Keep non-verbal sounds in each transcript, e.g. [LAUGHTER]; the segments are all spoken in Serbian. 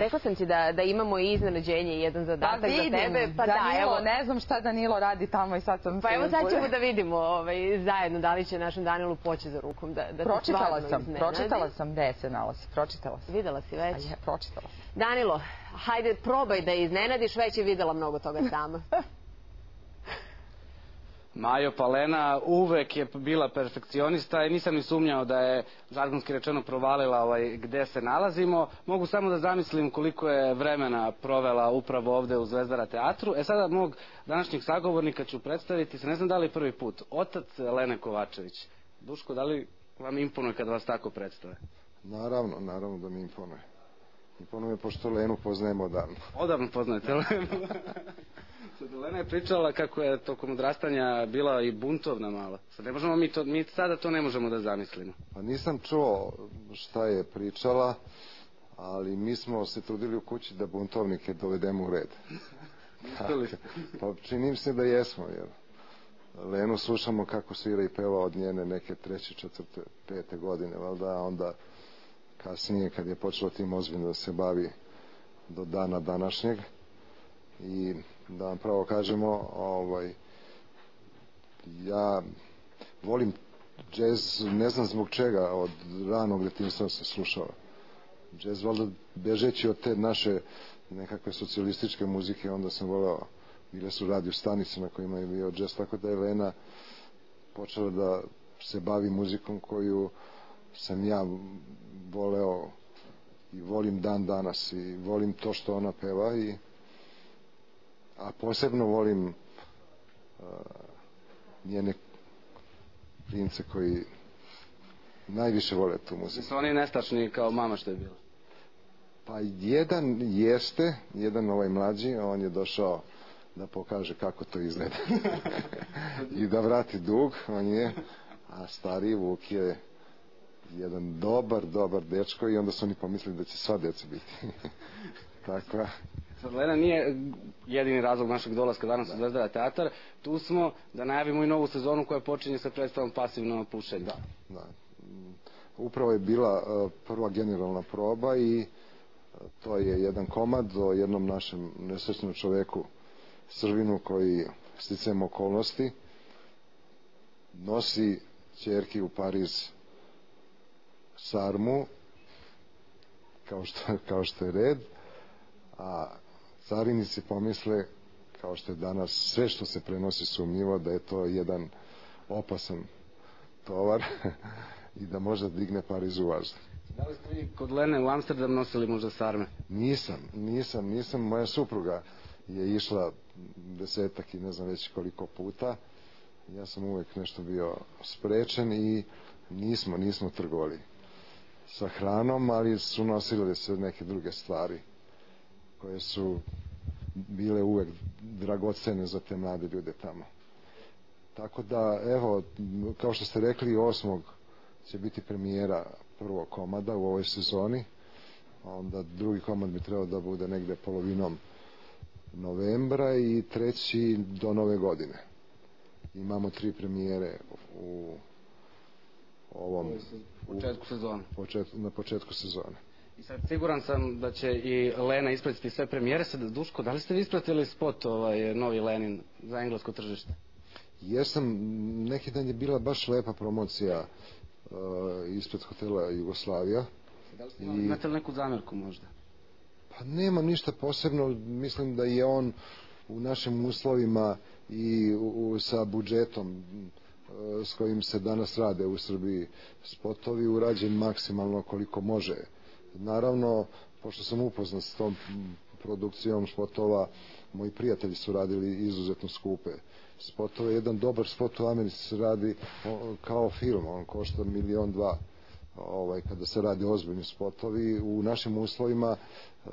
Rekla sam ti da, da imamo i iznenađenje i jedan zadatak za tebe. Pa Danilo, da, evo. ne znam šta Danilo radi tamo i sad sam Pa evo sad ćemo da vidimo ovaj, zajedno da li će našem Danilu poći za rukom. Da, da pročitala sam, pročitala sam gde se nalazi, pročitala sam. Videla si već? Je, pročitala sam. Danilo, hajde probaj da iznenadiš, već je videla mnogo toga sama. [LAUGHS] Majo Palena uvek je bila perfekcionista i nisam ni sumnjao da je žargonski rečeno provalila ovaj, gde se nalazimo. Mogu samo da zamislim koliko je vremena provela upravo ovde u Zvezdara teatru. E sada mog današnjeg sagovornika ću predstaviti, se ne znam da li prvi put, otac Lene Kovačević. Duško, da li vam imponuje kada vas tako predstave? Naravno, naravno da mi imponuje. Imponuje pošto Lenu poznajemo odavno. Odavno poznajete Lenu. [LAUGHS] Elena je pričala kako je tokom odrastanja bila i buntovna mala. Sad ne možemo mi to, mi sada to ne možemo da zamislimo. Pa nisam čuo šta je pričala, ali mi smo se trudili u kući da buntovnike dovedemo u red. [LAUGHS] pa činim se da jesmo, jer Lenu slušamo kako svira i peva od njene neke treće, četvrte, pete godine, valjda, onda kasnije kad je počela tim ozbiljno da se bavi do dana današnjeg i da vam pravo kažemo ovaj ja volim džez ne znam zbog čega od ranog detinjstva se slušao. Džez valjda bežeći od te naše nekakve socijalističke muzike onda sam voleo bile su radio stanice na kojima je bio džez tako da je Lena počela da se bavi muzikom koju sam ja voleo i volim dan danas i volim to što ona peva i a posebno volim uh, njene klince koji najviše vole tu muziku. Su oni nestačni kao mama što je bila? Pa jedan jeste, jedan ovaj mlađi, on je došao da pokaže kako to izgleda. [LAUGHS] I da vrati dug, on je, a stari Vuk je jedan dobar, dobar dečko i onda su oni pomislili da će sva deca biti. [LAUGHS] Tako Sad Lena nije jedini razlog našeg dolaska danas u Zvezdara teatar. Tu smo da najavimo i novu sezonu koja počinje sa predstavom Pasivno pušenje. Da, da. Upravo je bila e, prva generalna proba i e, to je jedan komad o jednom našem nesrećnom čoveku Srbinu koji sticam okolnosti nosi čerki u Pariz sarmu kao što, kao što je red a carinici pomisle kao što je danas sve što se prenosi sumnjivo da je to jedan opasan tovar [LAUGHS] i da možda digne Pariz u vazduh. Da li ste vi kod Lene u Amsterdam nosili možda sarme? Nisam, nisam, nisam. Moja supruga je išla desetak i ne znam već koliko puta. Ja sam uvek nešto bio sprečen i nismo, nismo trgovali sa hranom, ali su nosile se neke druge stvari koje su bile uvek dragocene za te mlade ljude tamo. Tako da, evo, kao što ste rekli, 8. će biti premijera prvog komada u ovoj sezoni, onda drugi komad bi trebao da bude negde polovinom novembra i treći do nove godine. Imamo tri premijere u ovom... Početku sezone. Počet, na početku sezone. I sad siguran sam da će i Lena ispratiti sve premijere. Sad, Duško, da li ste vi ispratili spot ovaj, novi Lenin za englesko tržište? Jesam, neki dan je bila baš lepa promocija uh, ispred hotela Jugoslavija. Da li ste I... imate li neku zamjerku možda? Pa nemam ništa posebno, mislim da je on u našim uslovima i u, u, sa budžetom uh, s kojim se danas rade u Srbiji spotovi urađen maksimalno koliko može Naravno, pošto sam upoznat s tom produkcijom spotova, moji prijatelji su radili izuzetno skupe spotove. Jedan dobar spot u Americi radi kao film, on košta milion dva ovaj, kada se radi ozbiljni spotovi. U našim uslovima uh,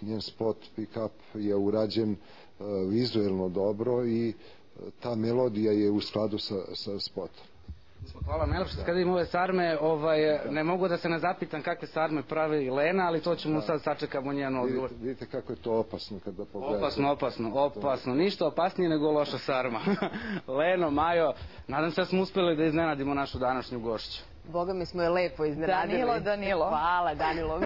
njen spot Pick Up je urađen uh, vizuelno dobro i uh, ta melodija je u skladu sa, sa spotom. Hvala najlepše. Da. Kada im ove sarme, ovaj, ne mogu da se ne zapitam kakve sarme pravi Lena, ali to ćemo da. sad sačekamo njen odgovor. Vidite, vidite kako je to opasno kada pogledate. Opasno, opasno, opasno. Ništa opasnije nego loša sarma. [LAUGHS] Leno, Majo, nadam se da smo uspeli da iznenadimo našu današnju gošću. Boga mi smo je lepo iznenadili. Danilo, Danilo. Hvala, Danilo.